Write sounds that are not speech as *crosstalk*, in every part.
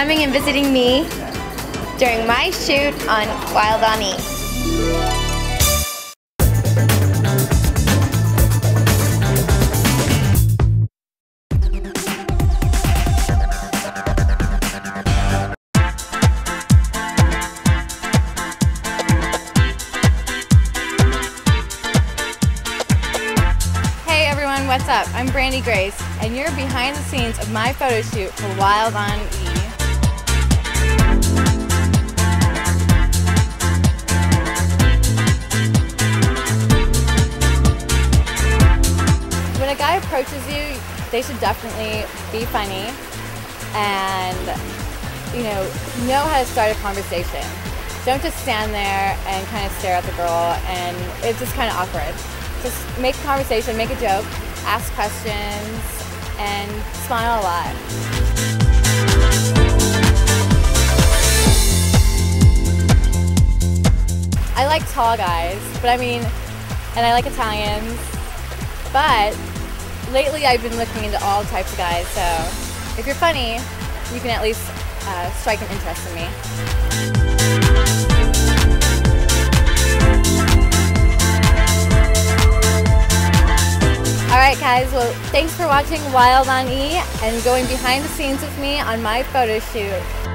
coming and visiting me during my shoot on Wild on E. Hey everyone, what's up? I'm Brandy Grace, and you're behind the scenes of my photo shoot for Wild on approaches you, they should definitely be funny and you know know how to start a conversation. Don't just stand there and kind of stare at the girl, and it's just kind of awkward. Just make a conversation, make a joke, ask questions, and smile a lot. I like tall guys, but I mean, and I like Italians, but lately I've been looking into all types of guys, so if you're funny, you can at least uh, strike an interest in me. Alright guys, well thanks for watching Wild on E and going behind the scenes with me on my photo shoot.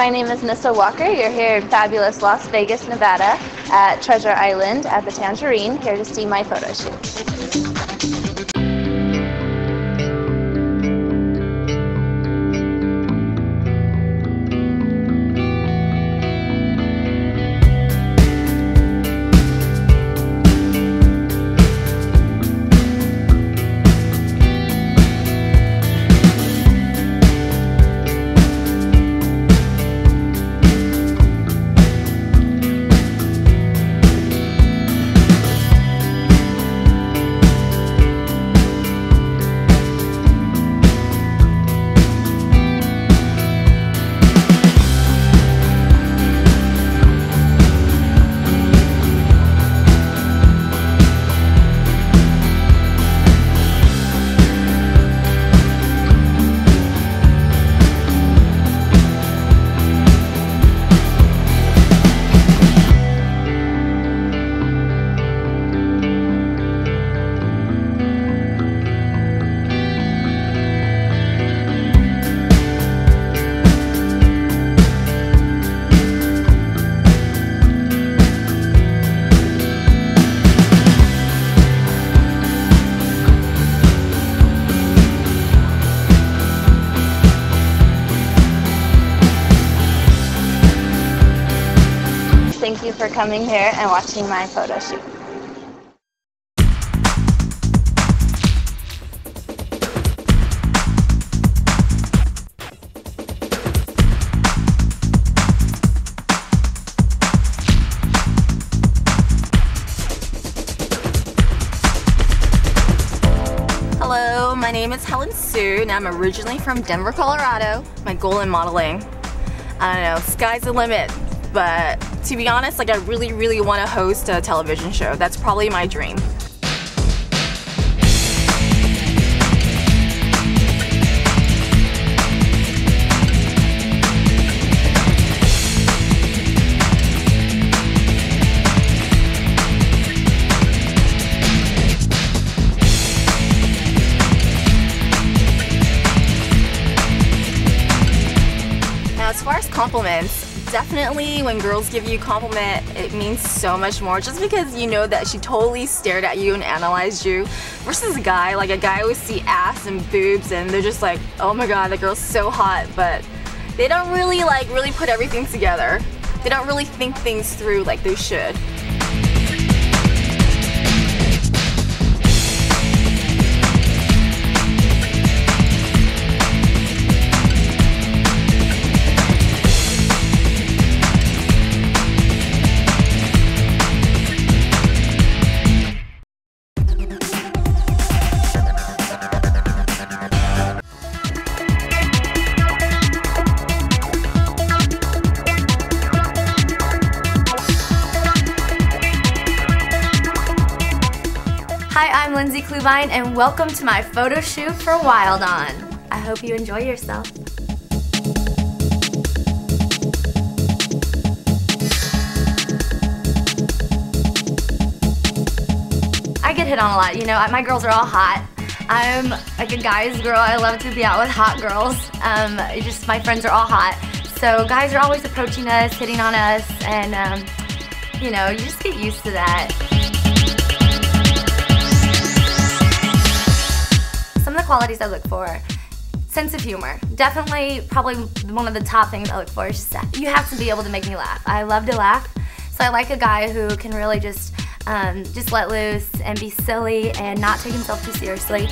My name is Nissa Walker. You're here in fabulous Las Vegas, Nevada at Treasure Island at the Tangerine, here to see my photo shoot. Thank you for coming here and watching my photo shoot. Hello, my name is Helen Sue and I'm originally from Denver, Colorado. My goal in modeling, I don't know, sky's the limit. But to be honest, like I really, really want to host a television show. That's probably my dream. as far as compliments, definitely when girls give you a compliment, it means so much more just because you know that she totally stared at you and analyzed you versus a guy, like a guy always see ass and boobs and they're just like, oh my god, that girl's so hot, but they don't really like really put everything together. They don't really think things through like they should. Lindsay Klubine, and welcome to my photo shoot for Wild On. I hope you enjoy yourself. I get hit on a lot, you know, my girls are all hot. I'm like a guy's girl, I love to be out with hot girls. Um, just my friends are all hot. So guys are always approaching us, hitting on us, and um, you know, you just get used to that. Qualities I look for. Sense of humor. Definitely, probably one of the top things I look for is just that you have to be able to make me laugh. I love to laugh, so I like a guy who can really just um, just let loose and be silly and not take himself too seriously.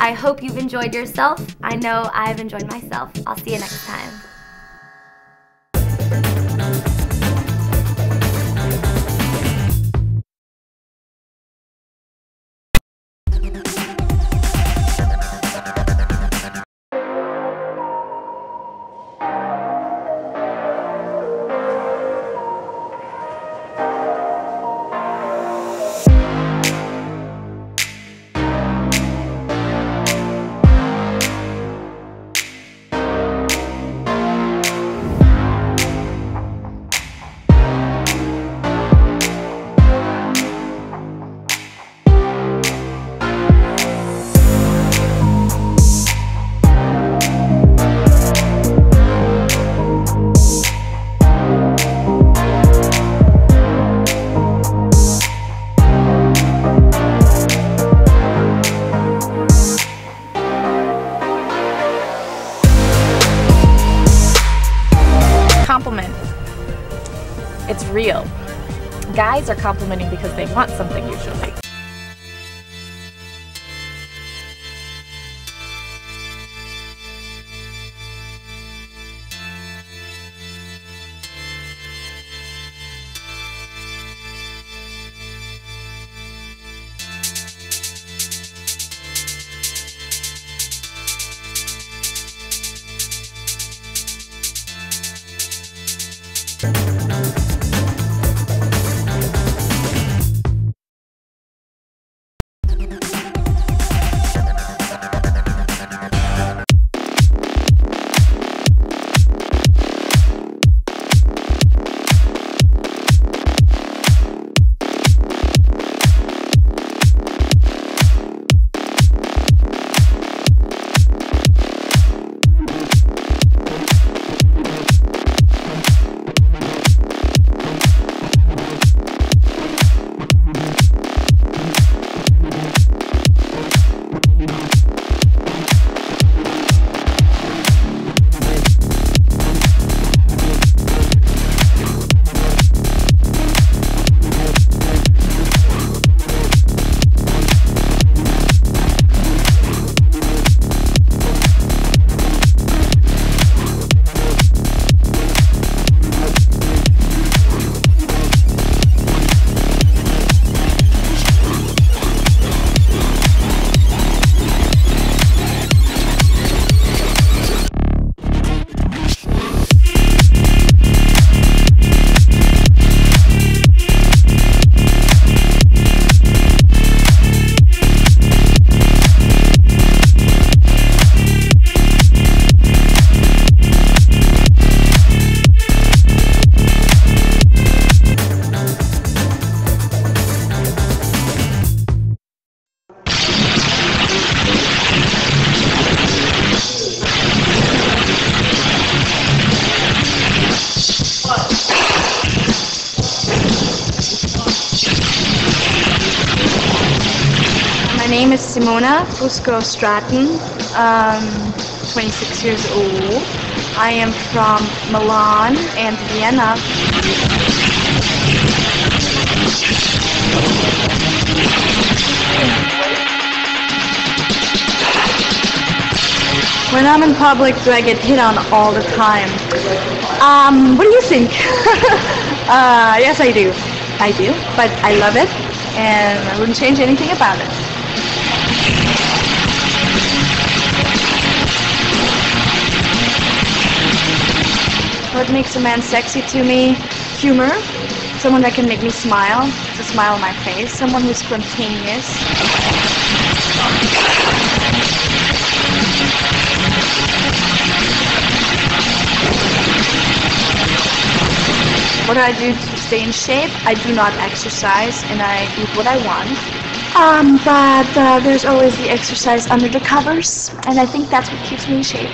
I hope you've enjoyed yourself. I know I've enjoyed myself. I'll see you next time. Real. Guys are complimenting because they want something usually. Fusco Stratton, um, 26 years old. I am from Milan and Vienna. When I'm in public, do I get hit on all the time? Um, what do you think? *laughs* uh, yes, I do. I do, but I love it, and I wouldn't change anything about it. Makes a man sexy to me? Humor. Someone that can make me smile. A smile on my face. Someone who's spontaneous. What do I do to stay in shape? I do not exercise and I eat what I want. Um, but uh, there's always the exercise under the covers, and I think that's what keeps me in shape.